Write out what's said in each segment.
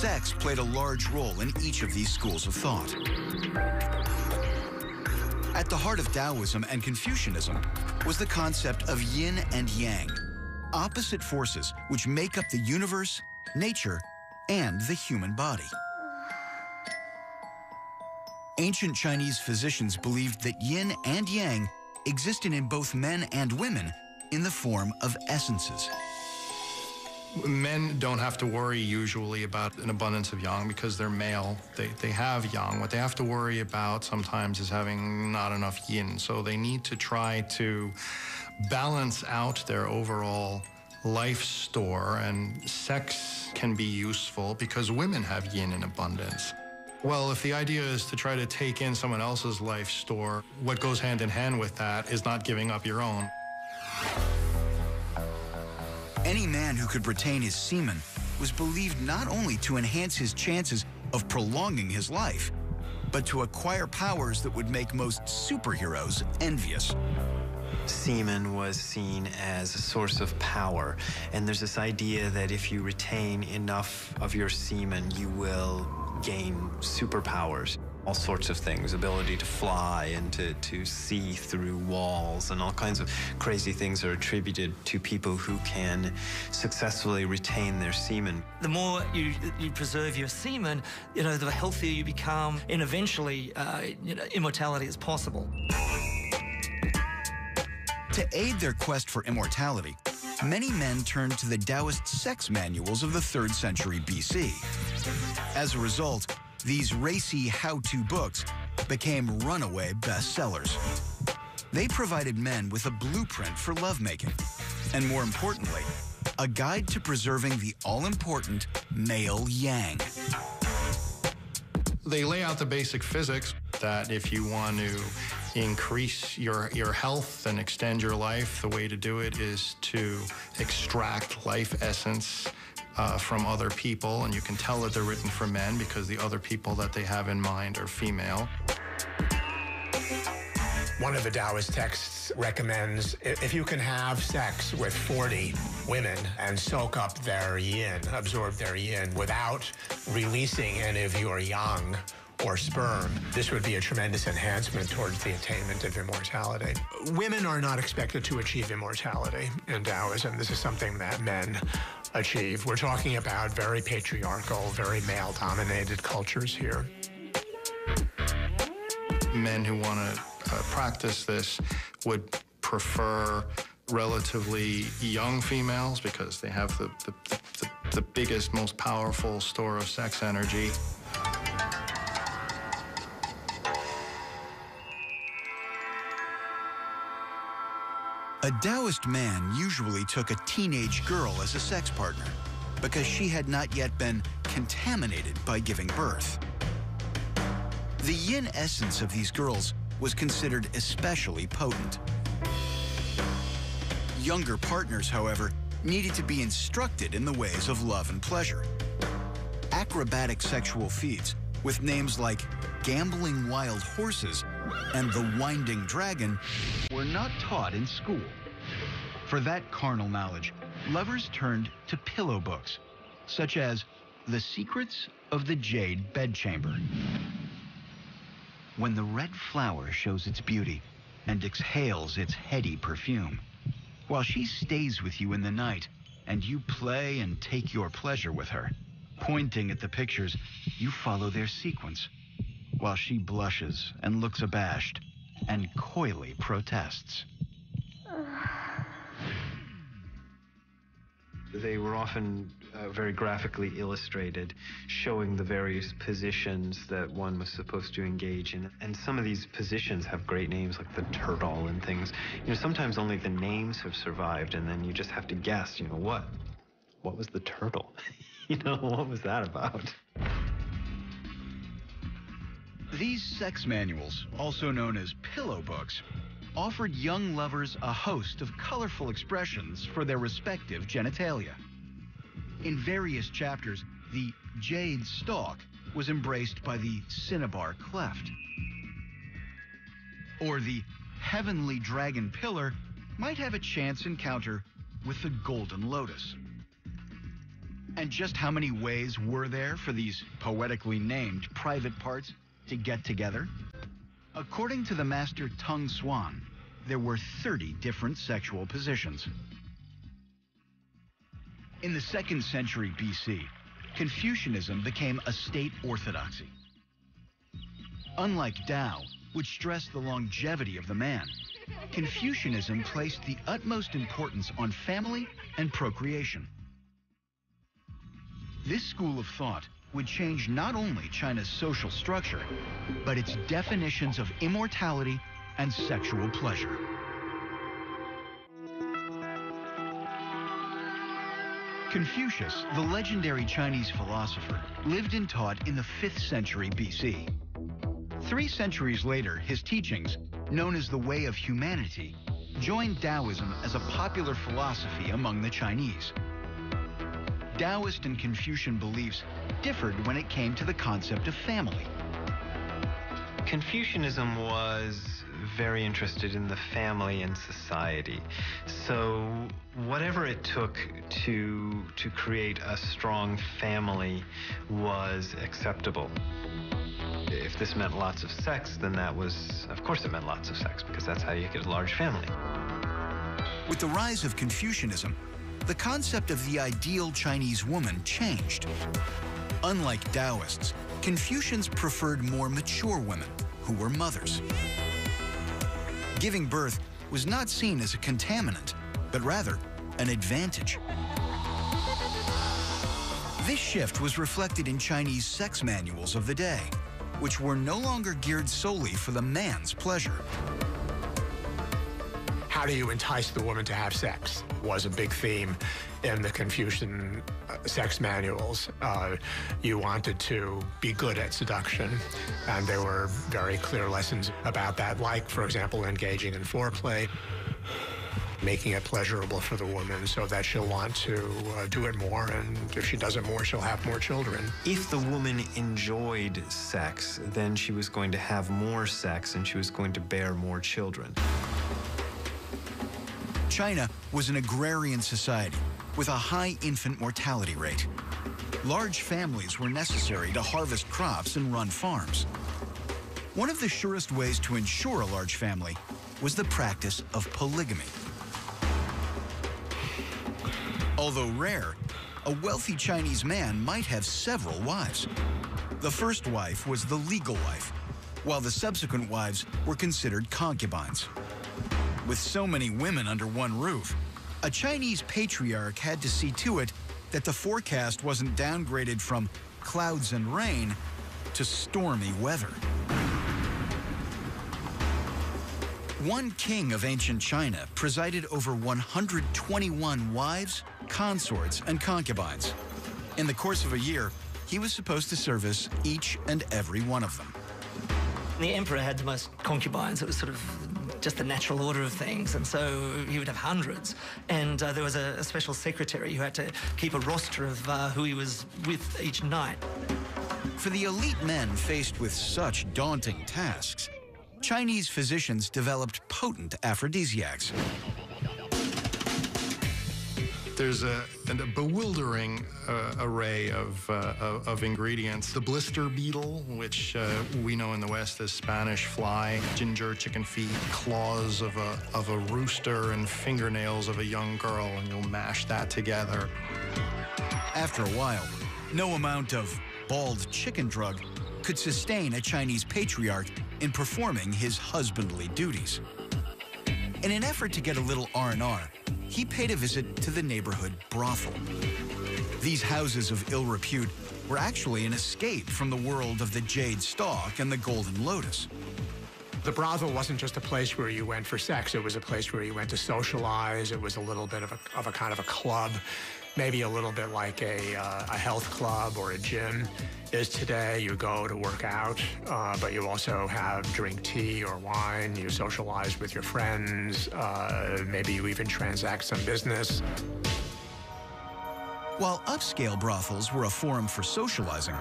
Sex played a large role in each of these schools of thought. At the heart of Taoism and Confucianism was the concept of yin and yang, opposite forces which make up the universe, nature, and the human body. Ancient Chinese physicians believed that yin and yang existed in both men and women in the form of essences. Men don't have to worry usually about an abundance of yang because they're male. They, they have yang. What they have to worry about sometimes is having not enough yin. So they need to try to balance out their overall life store, and sex can be useful because women have yin in abundance. Well, if the idea is to try to take in someone else's life store, what goes hand in hand with that is not giving up your own. Any man who could retain his semen was believed not only to enhance his chances of prolonging his life, but to acquire powers that would make most superheroes envious. Semen was seen as a source of power, and there's this idea that if you retain enough of your semen, you will gain superpowers all sorts of things ability to fly and to, to see through walls and all kinds of crazy things are attributed to people who can successfully retain their semen the more you you preserve your semen you know the healthier you become and eventually uh, you know immortality is possible to aid their quest for immortality many men turned to the Taoist sex manuals of the 3rd century BC. As a result, these racy how-to books became runaway bestsellers. They provided men with a blueprint for lovemaking, and more importantly, a guide to preserving the all-important male yang. They lay out the basic physics that if you want to increase your, your health and extend your life, the way to do it is to extract life essence uh, from other people, and you can tell that they're written for men because the other people that they have in mind are female. One of the Taoist texts recommends if you can have sex with 40 women and soak up their yin, absorb their yin without releasing any of your yang or sperm, this would be a tremendous enhancement towards the attainment of immortality. Women are not expected to achieve immortality in Taoism. This is something that men achieve. We're talking about very patriarchal, very male dominated cultures here. Men who want to uh, practice this would prefer relatively young females because they have the, the, the, the biggest, most powerful store of sex energy. A Taoist man usually took a teenage girl as a sex partner because she had not yet been contaminated by giving birth. The yin essence of these girls was considered especially potent. Younger partners, however, needed to be instructed in the ways of love and pleasure. Acrobatic sexual feats with names like gambling wild horses and the winding dragon were not taught in school. For that carnal knowledge, lovers turned to pillow books, such as The Secrets of the Jade Bedchamber. When the red flower shows its beauty and exhales its heady perfume, while she stays with you in the night and you play and take your pleasure with her, pointing at the pictures, you follow their sequence, while she blushes and looks abashed and coyly protests. They were often uh, very graphically illustrated, showing the various positions that one was supposed to engage in. And some of these positions have great names like the turtle and things. You know, sometimes only the names have survived, and then you just have to guess, you know, what? What was the turtle? you know, what was that about? These sex manuals, also known as pillow books, offered young lovers a host of colorful expressions for their respective genitalia. In various chapters, the jade stalk was embraced by the cinnabar cleft. Or the heavenly dragon pillar might have a chance encounter with the golden lotus. And just how many ways were there for these poetically named private parts to get together? According to the master Tung Hsuan, there were 30 different sexual positions. In the second century BC, Confucianism became a state orthodoxy. Unlike Tao, which stressed the longevity of the man, Confucianism placed the utmost importance on family and procreation. This school of thought would change not only China's social structure, but its definitions of immortality and sexual pleasure. Confucius, the legendary Chinese philosopher, lived and taught in the 5th century BC. Three centuries later, his teachings, known as the Way of Humanity, joined Taoism as a popular philosophy among the Chinese. Taoist and Confucian beliefs differed when it came to the concept of family. Confucianism was very interested in the family and society. So whatever it took to to create a strong family was acceptable. If this meant lots of sex, then that was of course it meant lots of sex because that's how you get a large family. With the rise of Confucianism, the concept of the ideal Chinese woman changed. Unlike Taoists, Confucians preferred more mature women who were mothers. Giving birth was not seen as a contaminant, but rather an advantage. This shift was reflected in Chinese sex manuals of the day, which were no longer geared solely for the man's pleasure. How do you entice the woman to have sex was a big theme in the Confucian uh, sex manuals. Uh, you wanted to be good at seduction, and there were very clear lessons about that, like, for example, engaging in foreplay making it pleasurable for the woman so that she'll want to uh, do it more. And if she does it more, she'll have more children. If the woman enjoyed sex, then she was going to have more sex and she was going to bear more children. China was an agrarian society with a high infant mortality rate. Large families were necessary to harvest crops and run farms. One of the surest ways to ensure a large family was the practice of polygamy. Although rare, a wealthy Chinese man might have several wives. The first wife was the legal wife, while the subsequent wives were considered concubines. With so many women under one roof, a Chinese patriarch had to see to it that the forecast wasn't downgraded from clouds and rain to stormy weather. One king of ancient China presided over 121 wives, consorts, and concubines. In the course of a year, he was supposed to service each and every one of them. The emperor had the most concubines. It was sort of just the natural order of things, and so he would have hundreds. And uh, there was a, a, special secretary who had to keep a roster of uh, who he was with each night. For the elite men faced with such daunting tasks, Chinese physicians developed potent aphrodisiacs. There's a, a bewildering uh, array of, uh, of, ingredients. The blister beetle, which uh, we know in the West as Spanish fly, ginger, chicken feet, claws of a, of a rooster, and fingernails of a young girl, and you'll mash that together. After a while, no amount of bald chicken drug could sustain a Chinese patriarch in performing his husbandly duties. In an effort to get a little R&R, he paid a visit to the neighborhood brothel. These houses of ill repute were actually an escape from the world of the jade stalk and the golden lotus. The brothel wasn't just a place where you went for sex. It was a place where you went to socialize. It was a little bit of a, of a kind of a club, maybe a little bit like a, uh, a health club or a gym is today. You go to work out, uh, but you also have drink tea or wine. You socialize with your friends. Uh, maybe you even transact some business. While upscale brothels were a forum for socializing,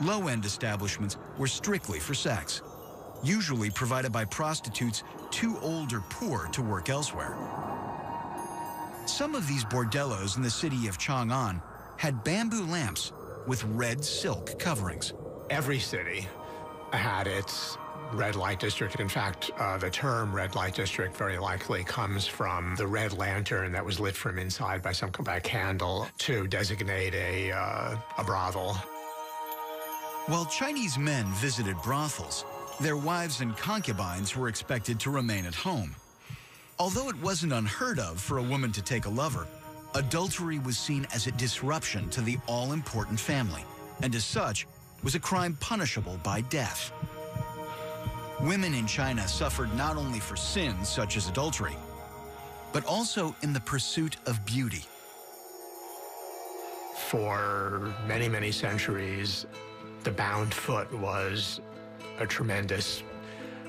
low-end establishments were strictly for sex, usually provided by prostitutes too old or poor to work elsewhere. Some of these bordellos in the city of Chang'an had bamboo lamps with red silk coverings. Every city had its red light district. In fact, uh, the term red light district very likely comes from the red lantern that was lit from inside by some by a candle to designate a, uh, a brothel. While Chinese men visited brothels, their wives and concubines were expected to remain at home. Although it wasn't unheard of for a woman to take a lover, adultery was seen as a disruption to the all-important family, and as such, was a crime punishable by death. Women in China suffered not only for sins such as adultery, but also in the pursuit of beauty. For many, many centuries, the bound foot was a tremendous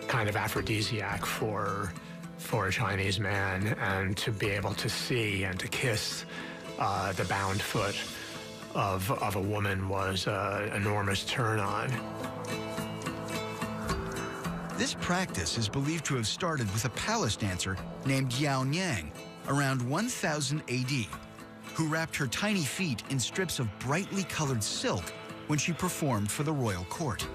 kind of aphrodisiac for for a Chinese man, and to be able to see and to kiss uh, the bound foot of of a woman was an enormous turn on. This practice is believed to have started with a palace dancer named Yao Niang around 1000 AD, who wrapped her tiny feet in strips of brightly colored silk when she performed for the royal court.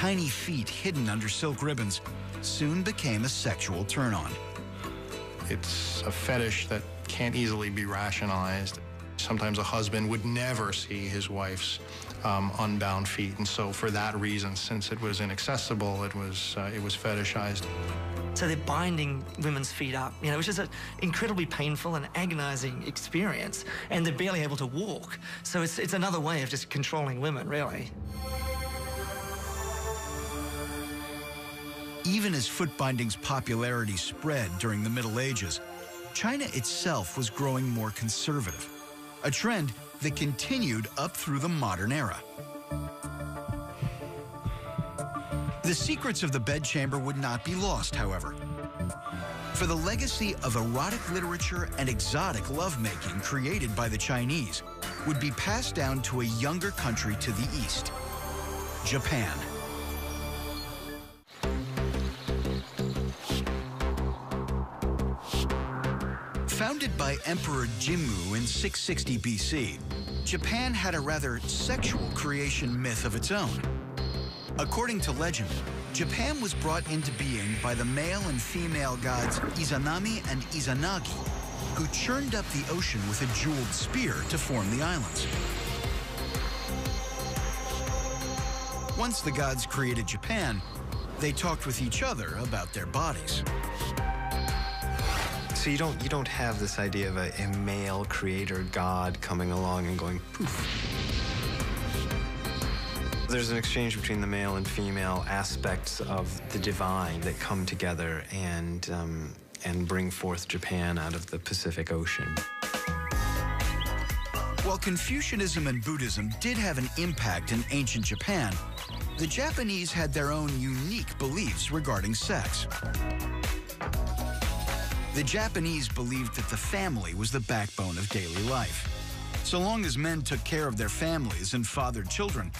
Tiny feet hidden under silk ribbons soon became a sexual turn on. It's a fetish that can't easily be rationalized. Sometimes a husband would never see his wife's um, unbound feet, and so for that reason, since it was inaccessible, it was uh, it was fetishized. So they're binding women's feet up, you know, which is an incredibly painful and agonizing experience, and they're barely able to walk. So it's it's another way of just controlling women, really. Even as foot binding's popularity spread during the Middle Ages, China itself was growing more conservative, a trend that continued up through the modern era. The secrets of the bedchamber would not be lost, however. For the legacy of erotic literature and exotic lovemaking created by the Chinese would be passed down to a younger country to the east, Japan. Founded by Emperor Jimmu in 660 BC, Japan had a rather sexual creation myth of its own. According to legend, Japan was brought into being by the male and female gods Izanami and Izanagi, who churned up the ocean with a jeweled spear to form the islands. Once the gods created Japan, they talked with each other about their bodies. So you don't you don't have this idea of a, a male creator god coming along and going poof. There's an exchange between the male and female aspects of the divine that come together and um, and bring forth Japan out of the Pacific Ocean. While Confucianism and Buddhism did have an impact in ancient Japan, the Japanese had their own unique beliefs regarding sex. The Japanese believed that the family was the backbone of daily life. So long as men took care of their families and fathered children,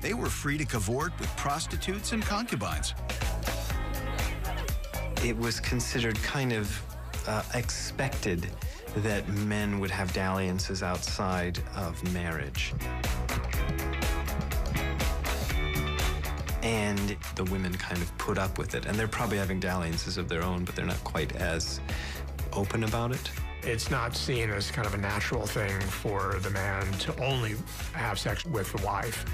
they were free to cavort with prostitutes and concubines. It was considered kind of uh, expected that men would have dalliances outside of marriage. And the women kind of put up with it. And they're probably having dalliances of their own, but they're not quite as open about it. It's not seen as kind of a natural thing for the man to only have sex with the wife.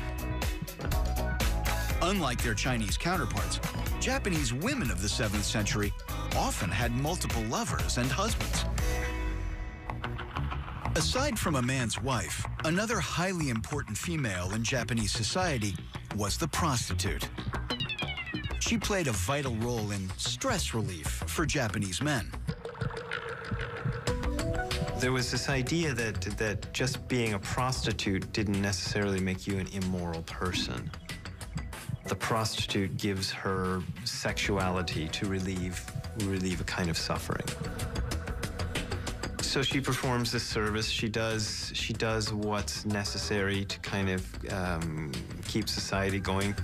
Unlike their Chinese counterparts, Japanese women of the 7th century often had multiple lovers and husbands. Aside from a man's wife, another highly important female in Japanese society was the prostitute. She played a vital role in stress relief for Japanese men. There was this idea that, that just being a prostitute didn't necessarily make you an immoral person. The prostitute gives her sexuality to relieve, relieve a kind of suffering. So she performs this service. She does, she does what's necessary to kind of um, keep society going.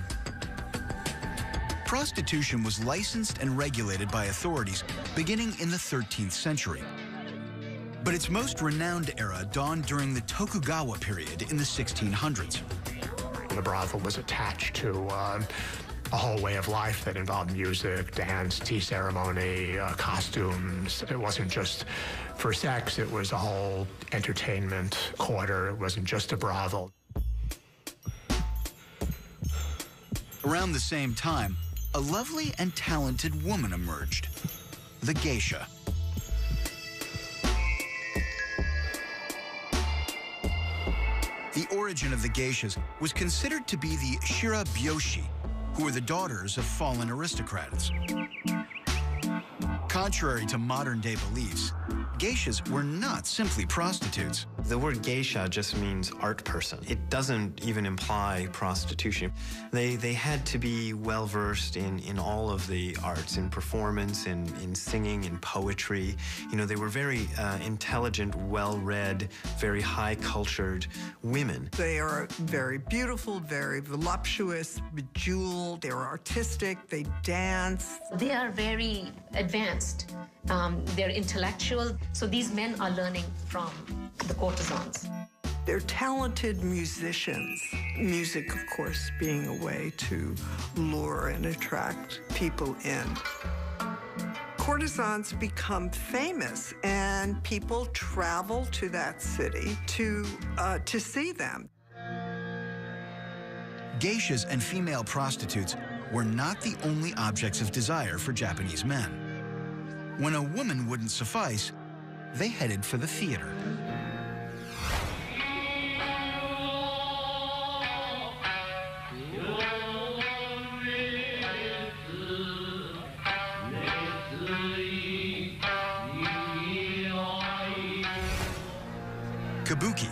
Prostitution was licensed and regulated by authorities beginning in the 13th century. But its most renowned era dawned during the Tokugawa period in the 1600s. The brothel was attached to uh, a whole way of life that involved music, dance, tea ceremony, uh, costumes. It wasn't just for sex, it was a whole entertainment quarter. It wasn't just a brothel. Around the same time, a lovely and talented woman emerged the geisha. The origin of the geishas was considered to be the shirabyoshi, who were the daughters of fallen aristocrats. Contrary to modern day beliefs, geishas were not simply prostitutes. The word geisha just means art person. It doesn't even imply prostitution. They, they had to be well versed in, in all of the arts, in performance, in, in singing, in poetry. You know, they were very uh, intelligent, well read, very high cultured women. They are very beautiful, very voluptuous, bejeweled, they're artistic, they dance. They are very advanced, um, they're intellectual. So these men are learning from the courtesans. They're talented musicians. Music, of course, being a way to lure and attract people in. Courtesans become famous, and people travel to that city to, uh, to see them. Geishas and female prostitutes were not the only objects of desire for Japanese men. When a woman wouldn't suffice, they headed for the theater. Kabuki,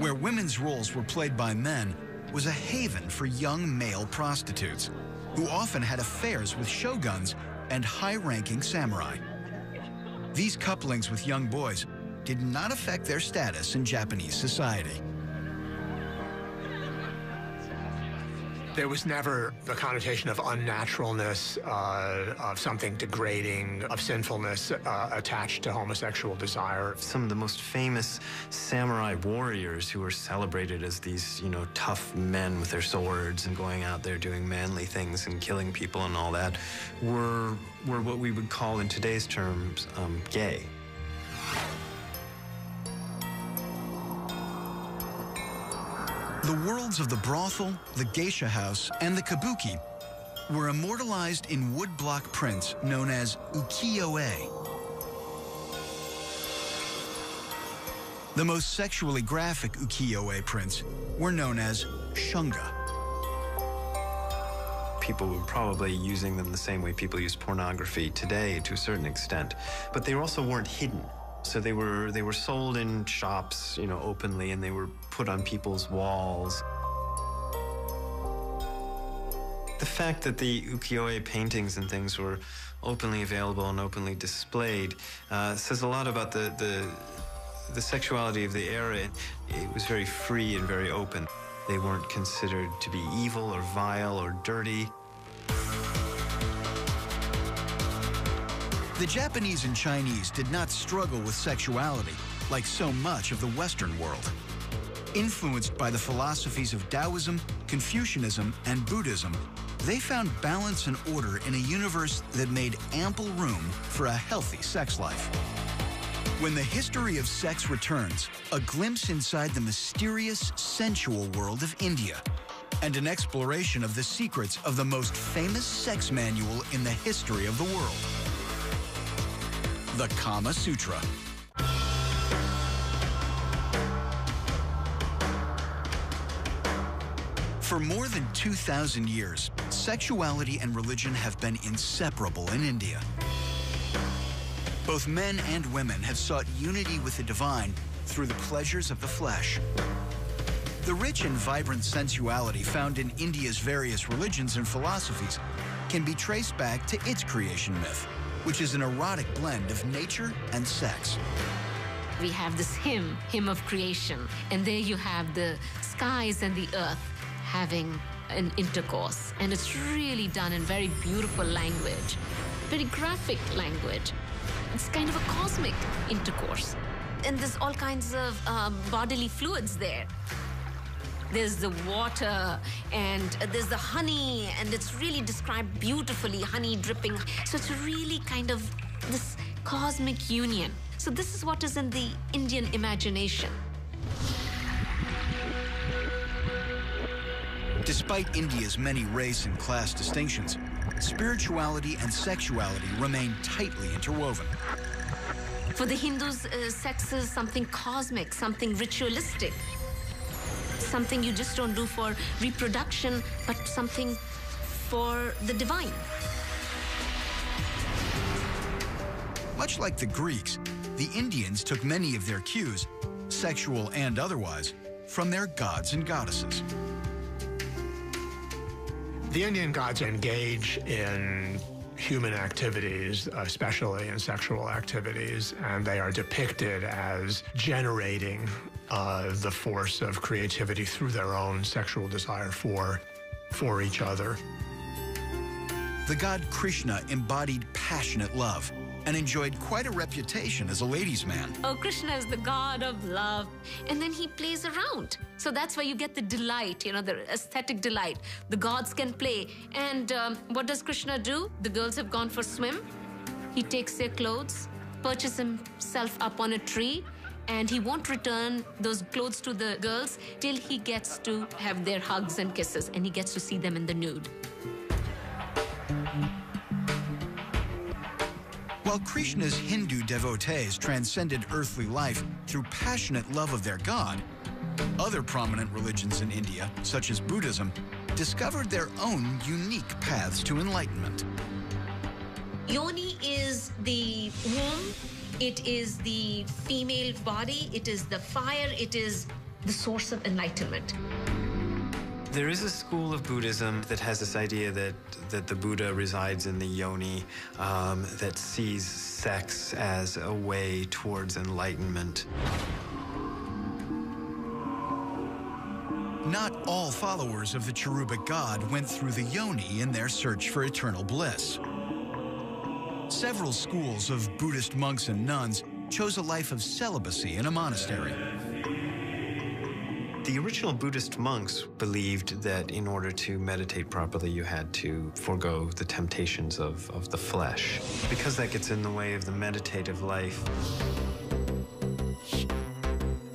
where women's roles were played by men, was a haven for young male prostitutes, who often had affairs with shoguns and high-ranking samurai. These couplings with young boys did not affect their status in Japanese society. There was never the connotation of unnaturalness, uh, of something degrading, of sinfulness uh, attached to homosexual desire. Some of the most famous samurai warriors who were celebrated as these, you know, tough men with their swords and going out there doing manly things and killing people and all that were, were what we would call in today's terms um, gay. The worlds of the brothel, the geisha house, and the kabuki were immortalized in woodblock prints known as ukiyo-e. The most sexually graphic ukiyo-e prints were known as shunga. People were probably using them the same way people use pornography today to a certain extent, but they also weren't hidden. So they were they were sold in shops, you know, openly, and they were put on people's walls. The fact that the ukiyo-e paintings and things were openly available and openly displayed uh, says a lot about the, the the sexuality of the era. It was very free and very open. They weren't considered to be evil or vile or dirty. The Japanese and Chinese did not struggle with sexuality like so much of the Western world. Influenced by the philosophies of Taoism, Confucianism, and Buddhism, they found balance and order in a universe that made ample room for a healthy sex life. When the history of sex returns, a glimpse inside the mysterious, sensual world of India, and an exploration of the secrets of the most famous sex manual in the history of the world the Kama Sutra. For more than 2,000 years, sexuality and religion have been inseparable in India. Both men and women have sought unity with the divine through the pleasures of the flesh. The rich and vibrant sensuality found in India's various religions and philosophies can be traced back to its creation myth, which is an erotic blend of nature and sex. We have this hymn, hymn of creation, and there you have the skies and the earth having an intercourse. And it's really done in very beautiful language, very graphic language. It's kind of a cosmic intercourse. and there's all kinds of um, bodily fluids there. There's the water and there's the honey, and it's really described beautifully honey dripping. So it's really kind of this cosmic union. So, this is what is in the Indian imagination. Despite India's many race and class distinctions, spirituality and sexuality remain tightly interwoven. For the Hindus, uh, sex is something cosmic, something ritualistic, something you just don't do for reproduction, but something for the divine. Much like the Greeks, the Indians took many of their cues, sexual and otherwise, from their gods and goddesses. The Indian gods engage in human activities, especially in sexual activities, and they are depicted as generating uh, the force of creativity through their own sexual desire for, for each other. The god Krishna embodied passionate love and enjoyed quite a reputation as a ladies' man. Oh, Krishna is the god of love. And then he plays around. So that's why you get the delight, you know, the aesthetic delight. The gods can play. And um, what does Krishna do? The girls have gone for swim. He takes their clothes, perches himself up on a tree, and he won't return those clothes to the girls till he gets to have their hugs and kisses and he gets to see them in the nude. While Krishna's Hindu devotees transcended earthly life through passionate love of their god, other prominent religions in India, such as Buddhism, discovered their own unique paths to enlightenment. Yoni is the womb, it is the female body, it is the fire, it is the source of enlightenment. There is a school of Buddhism that has this idea that, that the Buddha resides in the yoni, um, that sees sex as a way towards enlightenment. Not all followers of the cherubic god went through the yoni in their search for eternal bliss. Several schools of Buddhist monks and nuns chose a life of celibacy in a monastery. The original Buddhist monks believed that in order to meditate properly, you had to forego the temptations of, of the flesh, because that gets in the way of the meditative life.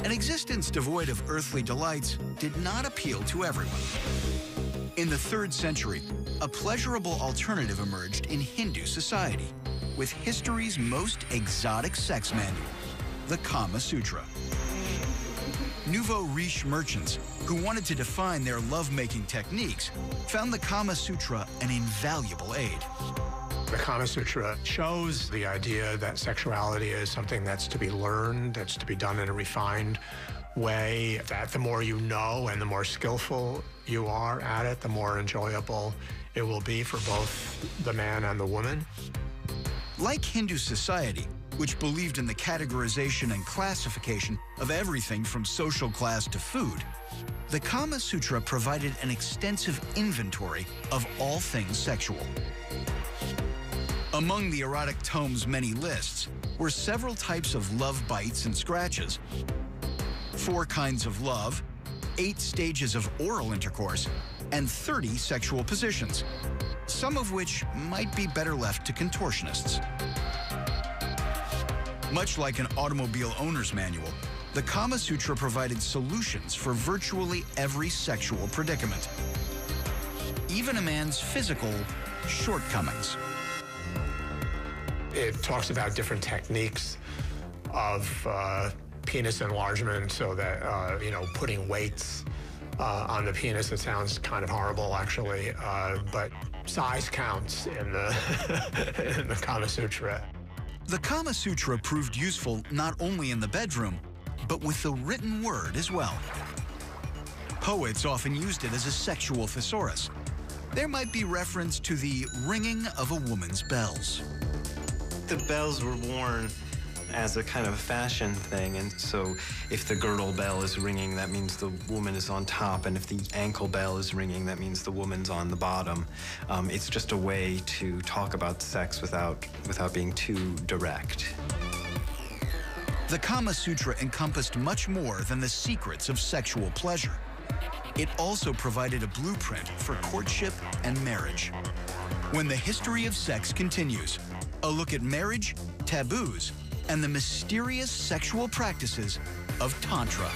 An existence devoid of earthly delights did not appeal to everyone. In the third century, a pleasurable alternative emerged in Hindu society with history's most exotic sex manual, the Kama Sutra nouveau riche merchants who wanted to define their lovemaking techniques found the Kama Sutra an invaluable aid. The Kama Sutra shows the idea that sexuality is something that's to be learned, that's to be done in a refined way, that the more you know and the more skillful you are at it, the more enjoyable it will be for both the man and the woman. Like Hindu society, which believed in the categorization and classification of everything from social class to food, the Kama Sutra provided an extensive inventory of all things sexual. Among the erotic tome's many lists were several types of love bites and scratches, four kinds of love, eight stages of oral intercourse, and 30 sexual positions, some of which might be better left to contortionists. Much like an automobile owner's manual, the Kama Sutra provided solutions for virtually every sexual predicament, even a man's physical shortcomings. It talks about different techniques of uh, penis enlargement so that, uh, you know, putting weights uh, on the penis. It sounds kind of horrible, actually, uh, but size counts in the, in the Kama Sutra. The Kama Sutra proved useful not only in the bedroom, but with the written word as well. Poets often used it as a sexual thesaurus. There might be reference to the ringing of a woman's bells. The bells were worn as a kind of fashion thing. And so if the girdle bell is ringing, that means the woman is on top. And if the ankle bell is ringing, that means the woman's on the bottom. Um, it's just a way to talk about sex without, without being too direct. The Kama Sutra encompassed much more than the secrets of sexual pleasure. It also provided a blueprint for courtship and marriage. When the history of sex continues, a look at marriage, taboos, and the mysterious sexual practices of Tantra.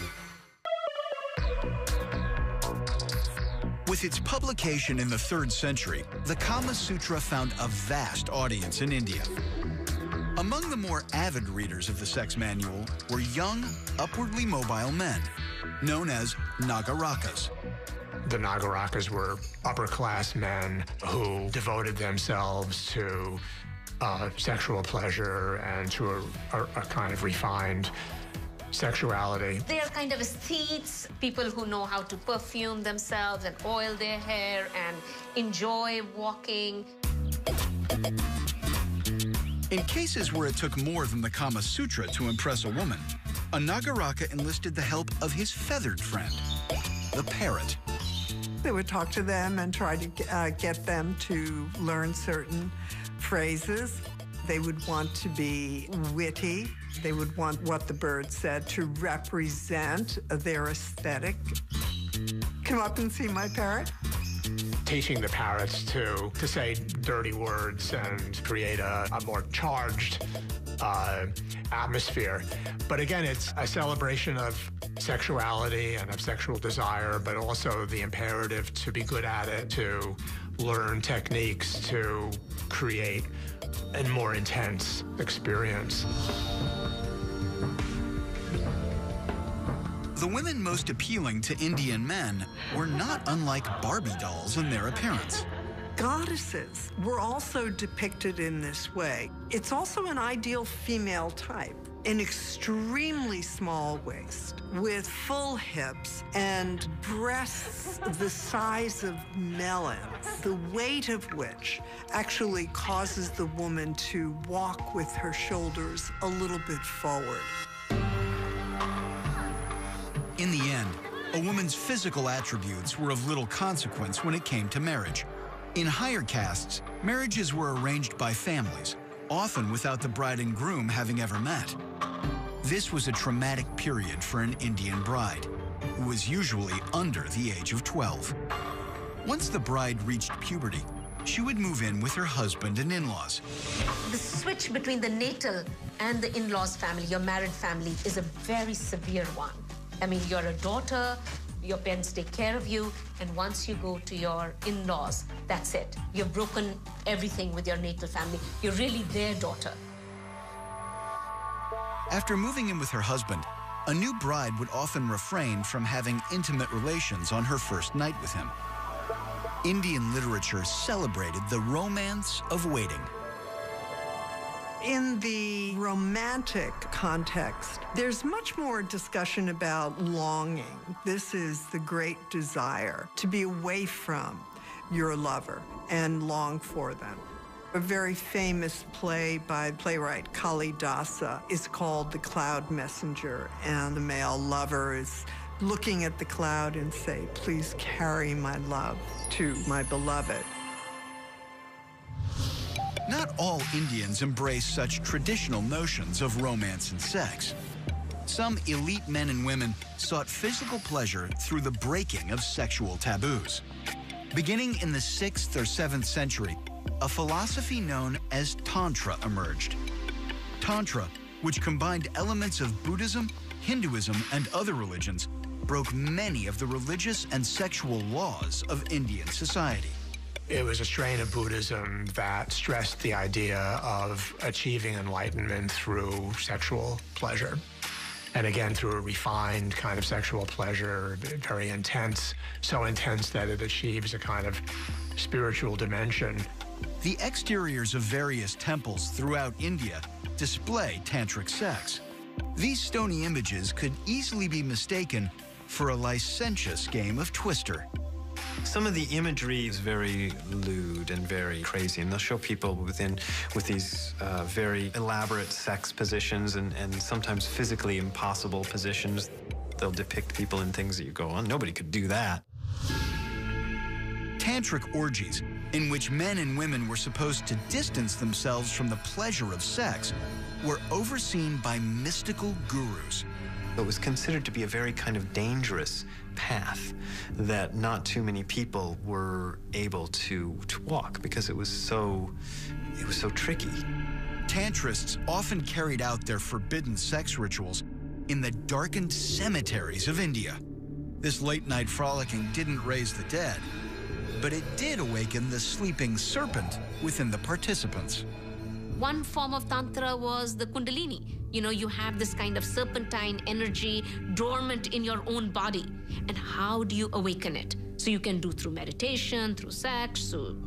With its publication in the third century, the Kama Sutra found a vast audience in India. Among the more avid readers of the sex manual were young, upwardly mobile men, known as Nagarakas. The Nagarakas were upper class men who devoted themselves to uh, sexual pleasure and to a, a, a kind of refined sexuality. They are kind of aesthetes, people who know how to perfume themselves and oil their hair and enjoy walking. In cases where it took more than the Kama Sutra to impress a woman, a Nagaraka enlisted the help of his feathered friend, the parrot. They would talk to them and try to uh, get them to learn certain phrases. They would want to be witty. They would want what the bird said to represent their aesthetic. Come up and see my parrot. Teaching the parrots to, to say dirty words and create a, a more charged uh, atmosphere. But again, it's a celebration of sexuality and of sexual desire, but also the imperative to be good at it, to learn techniques to create a more intense experience. The women most appealing to Indian men were not unlike Barbie dolls in their appearance. Goddesses were also depicted in this way. It's also an ideal female type an extremely small waist with full hips and breasts the size of melons, the weight of which actually causes the woman to walk with her shoulders a little bit forward. In the end, a woman's physical attributes were of little consequence when it came to marriage. In higher castes, marriages were arranged by families, often without the bride and groom having ever met. This was a traumatic period for an Indian bride, who was usually under the age of 12. Once the bride reached puberty, she would move in with her husband and in-laws. The switch between the natal and the in-laws family, your married family, is a very severe one. I mean, you're a daughter, your parents take care of you, and once you go to your in-laws, that's it. You've broken everything with your natal family. You're really their daughter. After moving in with her husband, a new bride would often refrain from having intimate relations on her first night with him. Indian literature celebrated the romance of waiting. In the romantic context, there's much more discussion about longing. This is the great desire to be away from your lover and long for them. A very famous play by playwright Kalidasa is called The Cloud Messenger, and the male lover is looking at the cloud and say, please carry my love to my beloved. Not all Indians embrace such traditional notions of romance and sex. Some elite men and women sought physical pleasure through the breaking of sexual taboos. Beginning in the 6th or 7th century, a philosophy known as Tantra emerged. Tantra, which combined elements of Buddhism, Hinduism, and other religions, broke many of the religious and sexual laws of Indian society. It was a strain of Buddhism that stressed the idea of achieving enlightenment through sexual pleasure. And again, through a refined kind of sexual pleasure, very intense, so intense that it achieves a kind of spiritual dimension. The exteriors of various temples throughout India display tantric sex. These stony images could easily be mistaken for a licentious game of twister. Some of the imagery is very lewd and very crazy, and they'll show people within with these uh, very elaborate sex positions and, and sometimes physically impossible positions. They'll depict people in things that you go on. Nobody could do that. Tantric orgies in which men and women were supposed to distance themselves from the pleasure of sex, were overseen by mystical gurus. It was considered to be a very kind of dangerous path that not too many people were able to, to walk because it was so it was so tricky. Tantrists often carried out their forbidden sex rituals in the darkened cemeteries of India. This late night frolicking didn't raise the dead, but it did awaken the sleeping serpent within the participants. One form of Tantra was the Kundalini. You know, you have this kind of serpentine energy dormant in your own body. And how do you awaken it? So you can do through meditation, through sex, through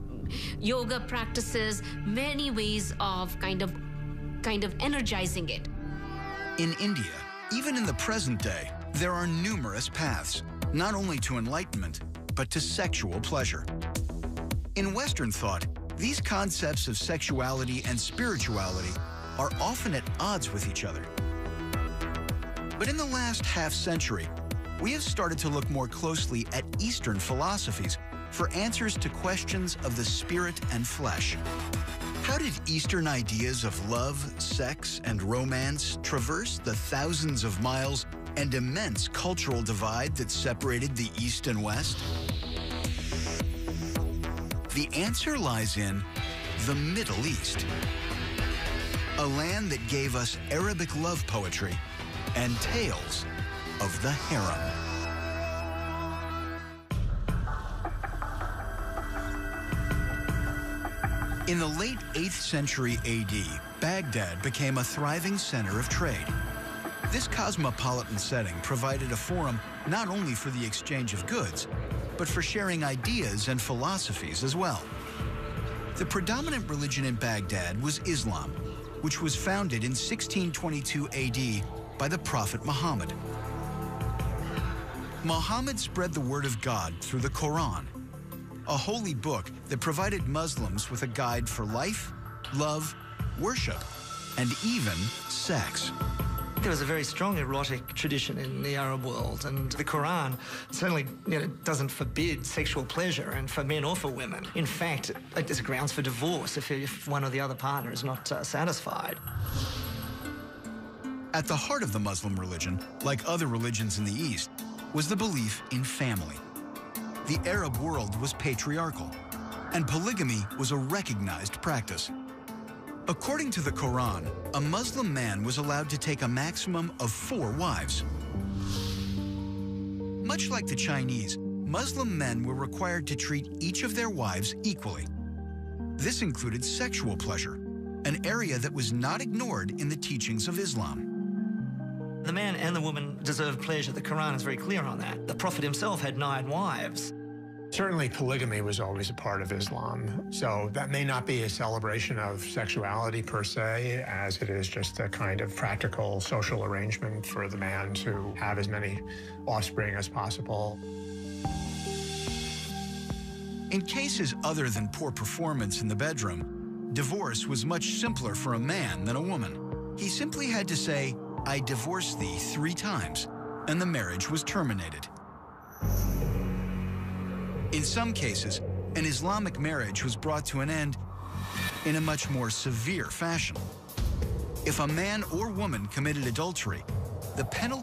yoga practices, many ways of kind of kind of energizing it. In India, even in the present day, there are numerous paths, not only to enlightenment, but to sexual pleasure. In Western thought, these concepts of sexuality and spirituality are often at odds with each other. But in the last half century, we have started to look more closely at Eastern philosophies for answers to questions of the spirit and flesh. How did Eastern ideas of love, sex, and romance traverse the thousands of miles and immense cultural divide that separated the East and West? The answer lies in the Middle East, a land that gave us Arabic love poetry and tales of the harem. In the late 8th century AD, Baghdad became a thriving center of trade. This cosmopolitan setting provided a forum not only for the exchange of goods, but for sharing ideas and philosophies as well. The predominant religion in Baghdad was Islam, which was founded in 1622 AD by the Prophet Muhammad. Muhammad spread the word of God through the Quran, a holy book that provided Muslims with a guide for life, love, worship, and even sex. There was a very strong erotic tradition in the Arab world, and the Quran certainly you know, doesn't forbid sexual pleasure, and for men or for women. In fact, it's grounds for divorce if, if one or the other partner is not uh, satisfied. At the heart of the Muslim religion, like other religions in the East, was the belief in family. The Arab world was patriarchal, and polygamy was a recognized practice. According to the Quran, a Muslim man was allowed to take a maximum of four wives. Much like the Chinese, Muslim men were required to treat each of their wives equally. This included sexual pleasure, an area that was not ignored in the teachings of Islam. The man and the woman deserve pleasure. The Quran is very clear on that. The Prophet himself had nine wives. Certainly, polygamy was always a part of Islam. So that may not be a celebration of sexuality per se, as it is just a kind of practical social arrangement for the man to have as many offspring as possible. In cases other than poor performance in the bedroom, divorce was much simpler for a man than a woman. He simply had to say, I divorce thee three times, and the marriage was terminated. In some cases, an Islamic marriage was brought to an end in a much more severe fashion. If a man or woman committed adultery, the penalty